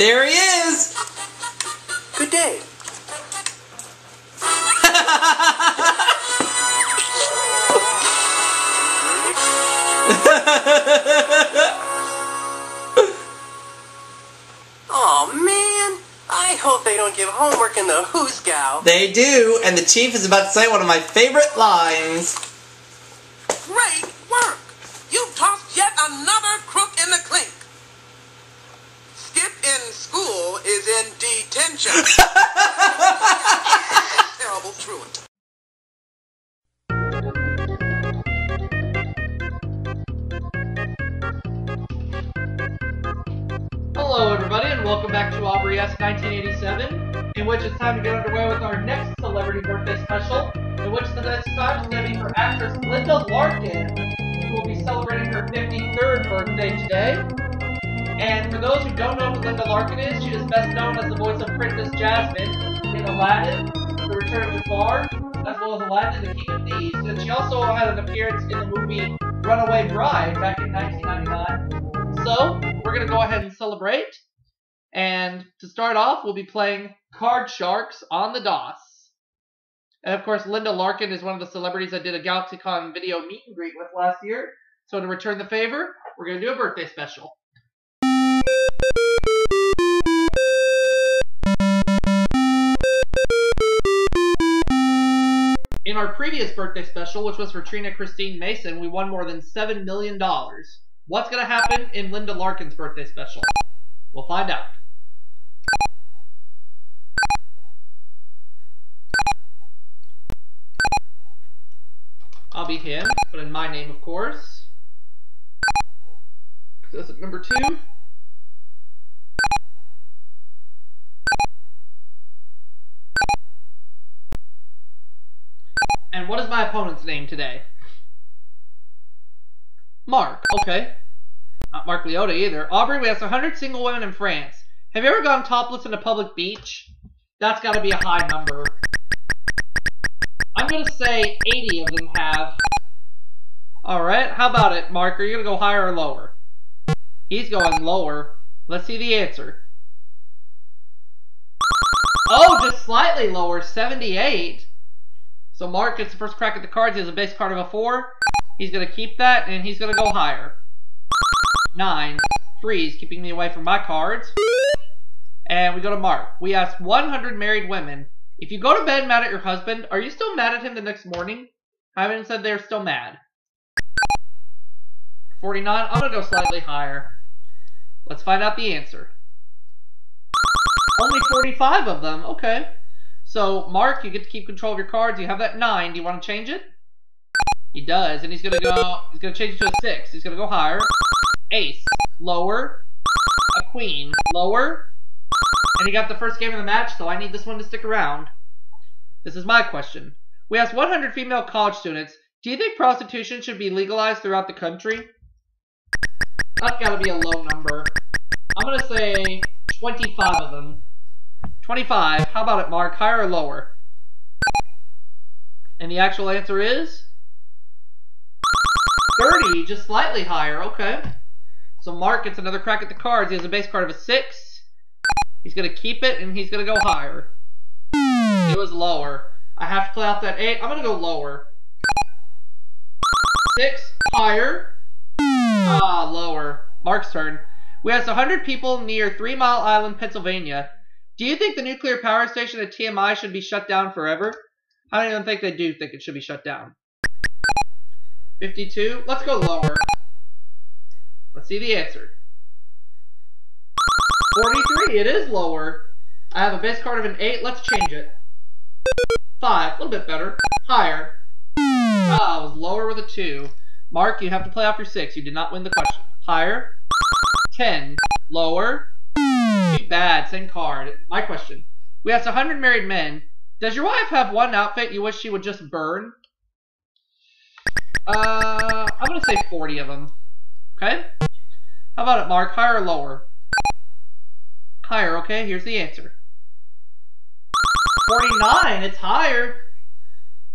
There he is! Good day. oh man, I hope they don't give homework in the Who's Hoosgow. They do, and the chief is about to say one of my favorite lines. Great work! You've tossed yet another crook in the clink. Skip in school is in detention. Terrible truant. Hello, everybody, and welcome back to Aubrey S 1987, in which it's time to get underway with our next celebrity birthday special, in which the next time is going to be for actress Linda Larkin, who will be celebrating her 53rd birthday today. And for those who don't know who Linda Larkin is, she is best known as the voice of Princess Jasmine in Aladdin, The Return of Jafar, as well as Aladdin and the King of Thieves. And she also had an appearance in the movie Runaway Bride back in 1999. So, we're going to go ahead and celebrate. And to start off, we'll be playing Card Sharks on the DOS. And of course, Linda Larkin is one of the celebrities I did a GalaxyCon video meet and greet with last year. So to return the favor, we're going to do a birthday special. Our previous birthday special, which was for Trina Christine Mason, we won more than $7 million. What's going to happen in Linda Larkin's birthday special? We'll find out. I'll be him, but in my name, of course. That's number two. And what is my opponent's name today? Mark. Okay. Not Mark Leota either. Aubrey, we have 100 single women in France. Have you ever gone topless in a public beach? That's got to be a high number. I'm going to say 80 of them have. Alright, how about it, Mark? Are you going to go higher or lower? He's going lower. Let's see the answer. Oh, just slightly lower, 78. So Mark gets the first crack at the cards. He has a base card of a 4. He's going to keep that, and he's going to go higher. 9. Freeze, keeping me away from my cards. And we go to Mark. We ask 100 married women, if you go to bed mad at your husband, are you still mad at him the next morning? Hyman said they're still mad. 49. I'm going to go slightly higher. Let's find out the answer. Only 45 of them. Okay. So, Mark, you get to keep control of your cards. You have that 9. Do you want to change it? He does. And he's going to go... He's going to change it to a 6. He's going to go higher. Ace. Lower. A queen. Lower. And he got the first game of the match, so I need this one to stick around. This is my question. We asked 100 female college students, do you think prostitution should be legalized throughout the country? That's got to be a low number. I'm going to say 25 of them. 25. How about it, Mark? Higher or lower? And the actual answer is 30, just slightly higher. Okay. So Mark gets another crack at the cards. He has a base card of a 6. He's going to keep it, and he's going to go higher. It was lower. I have to play off that 8. I'm going to go lower. 6, higher. Ah, lower. Mark's turn. We asked 100 people near Three Mile Island, Pennsylvania. Do you think the nuclear power station at TMI should be shut down forever? I don't even think they do think it should be shut down. 52. Let's go lower. Let's see the answer. 43. It is lower. I have a base card of an 8. Let's change it. 5. A little bit better. Higher. Ah, I was lower with a 2. Mark, you have to play off your 6. You did not win the question. Higher. 10. Lower. Bad. Same card. My question. We asked 100 married men. Does your wife have one outfit you wish she would just burn? Uh, I'm going to say 40 of them. Okay? How about it, Mark? Higher or lower? Higher, okay? Here's the answer. 49. It's higher.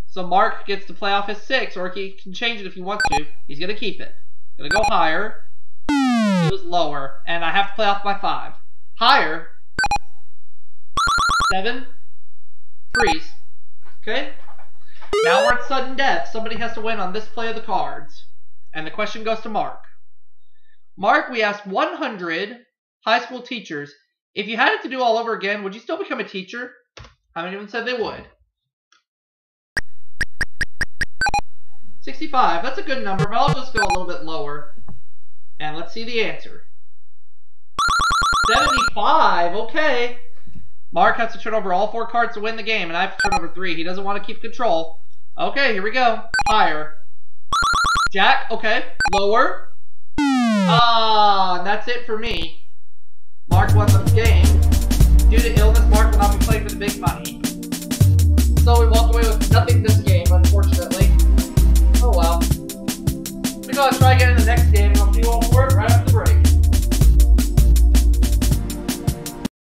So Mark gets to play off his 6, or he can change it if he wants to. He's going to keep it. Going to go higher. It was lower. And I have to play off my 5. Higher. Seven. Freeze. Okay? Now we're at sudden death. Somebody has to win on this play of the cards. And the question goes to Mark. Mark, we asked 100 high school teachers, if you had it to do all over again, would you still become a teacher? How many of them said they would? 65. That's a good number, but I'll just go a little bit lower. And let's see the answer. 75. Okay. Mark has to turn over all four cards to win the game, and I have to turn over three. He doesn't want to keep control. Okay, here we go. Higher. Jack, okay. Lower. Ah, and that's it for me. Mark won the game. Due to illness, Mark will not be playing for the big money. So we walk away with